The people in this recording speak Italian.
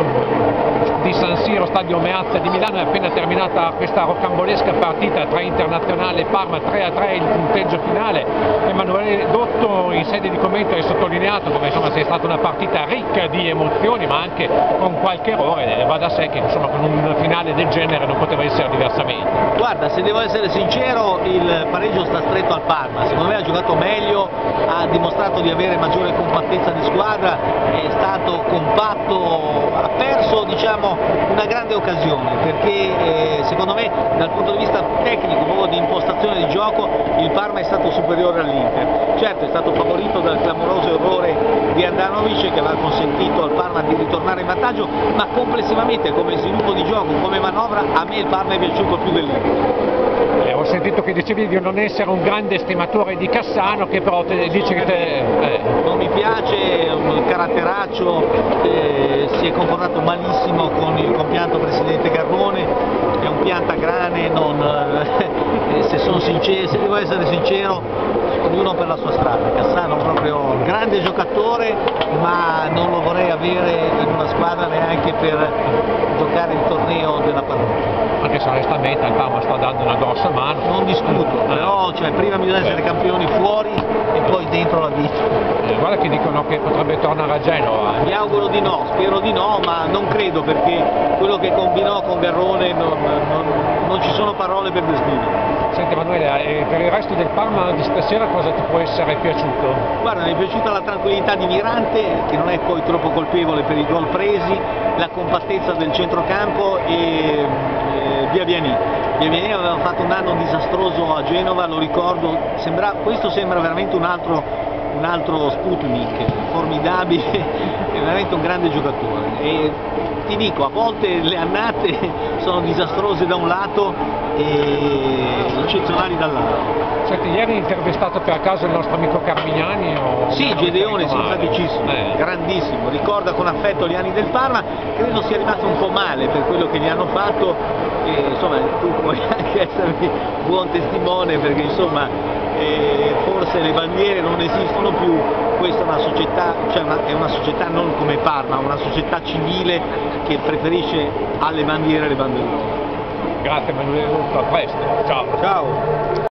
Thank you. Di San Siro, stadio Meazza di Milano, è appena terminata questa rocambolesca partita tra Internazionale e Parma, 3-3 il punteggio finale. Emanuele Dotto in sede di commento hai sottolineato come insomma, sia stata una partita ricca di emozioni ma anche con qualche errore, va da sé che insomma, con un finale del genere non poteva essere diversamente. Guarda, se devo essere sincero il pareggio sta stretto al Parma, secondo me ha giocato meglio, ha dimostrato di avere maggiore compattezza di squadra, è stato compatto, ha perso diciamo, una grande occasione perché eh, secondo me dal punto di vista tecnico, proprio di impostazione di gioco, il Parma è stato superiore all'Inter. Certo è stato favorito dal clamoroso errore di Andanovic che aveva consentito al Parma di ritornare in vantaggio, ma complessivamente come sviluppo di gioco, come manovra, a me il Parma è piaciuto più dell'Inter. Eh, ho sentito che dicevi di non essere un grande stimatore di Cassano, che però te, dice che te... Eh. Non mi piace, è un caratteraccio, eh, si è comportato malissimo con il compianto Presidente Garrone, è un piantagrane, non, eh, se, sincero, se devo essere sincero, ognuno per la sua strada. Cassano è proprio un grande giocatore, ma non lo vorrei avere in una squadra neanche per giocare il torneo onestamente al Parma sta dando una grossa mano. Non discuto, però cioè, prima bisogna essere campioni fuori e poi dentro la vita. Eh, guarda che dicono che potrebbe tornare a Genova. Mi auguro di no, spero di no, ma non credo perché quello che combinò con Garrone non, non, non ci sono parole per descriverlo. Senti Emanuele, e per il resto del Parma di stasera cosa ti può essere piaciuto? Guarda, mi è piaciuta la tranquillità di Mirante, che non è poi troppo colpevole per i gol presi, la compattezza del centrocampo e Vianney aveva fatto un anno disastroso a Genova, lo ricordo, sembra, questo sembra veramente un altro, un altro Sputnik, formidabile, è veramente un grande giocatore. E ti dico, a volte le annate sono disastrose da un lato e eccezionali dall'altro. Ieri intervistato per caso il nostro amico Carmignani? O... Sì, Gedeone, simpaticissimo, eh. grandissimo, ricorda con affetto gli anni del Parma, credo sia rimasto un po' male per quello che gli hanno fatto, e, insomma tu puoi anche essere buon testimone perché insomma eh, forse le bandiere non esistono più, questa è una società, cioè una, è una società non come Parma, una società civile che preferisce alle bandiere le banderole. Grazie Emanuele, a presto, ciao. Ciao.